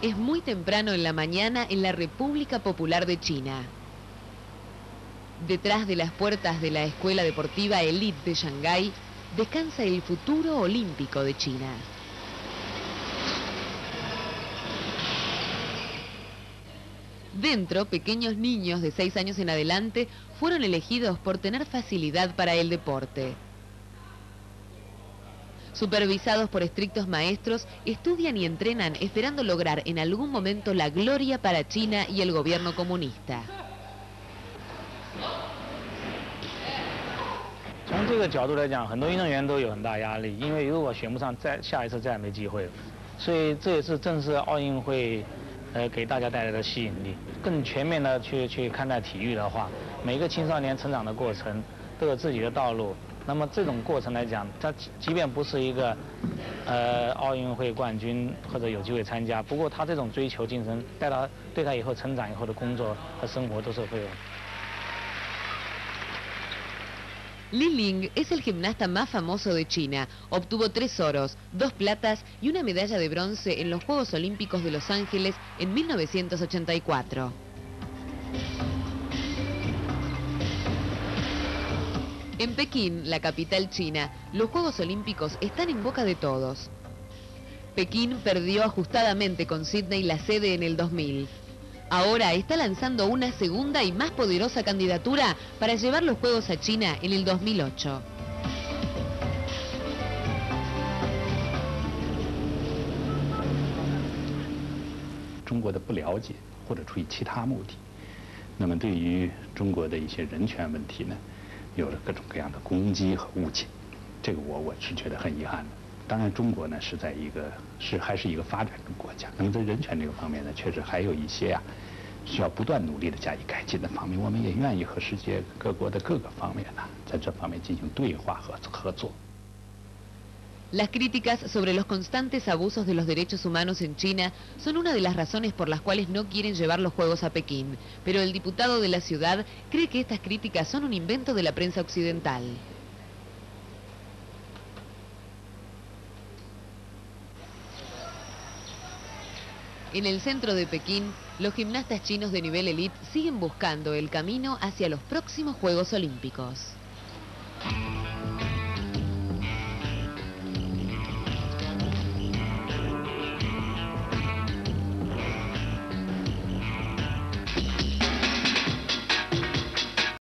Es muy temprano en la mañana en la República Popular de China. Detrás de las puertas de la Escuela Deportiva Elite de Shanghái descansa el futuro olímpico de China. Dentro, pequeños niños de 6 años en adelante fueron elegidos por tener facilidad para el deporte. Supervisados por estrictos maestros, estudian y entrenan esperando lograr en algún momento la gloria para China y el gobierno comunista. 从这个角度来讲，很多运动员都有很大压力，因为如果选不上，再下一次再也没机会了。所以这也是正是奥运会，呃，给大家带来的吸引力。更全面的去去看待体育的话，每个青少年成长的过程都有自己的道路。那么这种过程来讲，他即便不是一个，呃，奥运会冠军或者有机会参加，不过他这种追求精神，带他对他以后成长以后的工作和生活都是会有。Li Ling es el gimnasta más famoso de China. Obtuvo tres oros, dos platas y una medalla de bronce en los Juegos Olímpicos de Los Ángeles en 1984. En Pekín, la capital china, los Juegos Olímpicos están en boca de todos. Pekín perdió ajustadamente con Sydney la sede en el 2000. Ahora está lanzando una segunda y más poderosa candidatura para llevar los Juegos a China en el 2008. 有了各种各样的攻击和误解，这个我我是觉得很遗憾的。当然，中国呢是在一个是还是一个发展中国家，那么在人权这个方面呢，确实还有一些呀需要不断努力的加以改进的方面。我们也愿意和世界各国的各个方面呢，在这方面进行对话和合作。Las críticas sobre los constantes abusos de los derechos humanos en China son una de las razones por las cuales no quieren llevar los Juegos a Pekín, pero el diputado de la ciudad cree que estas críticas son un invento de la prensa occidental. En el centro de Pekín, los gimnastas chinos de nivel elite siguen buscando el camino hacia los próximos Juegos Olímpicos.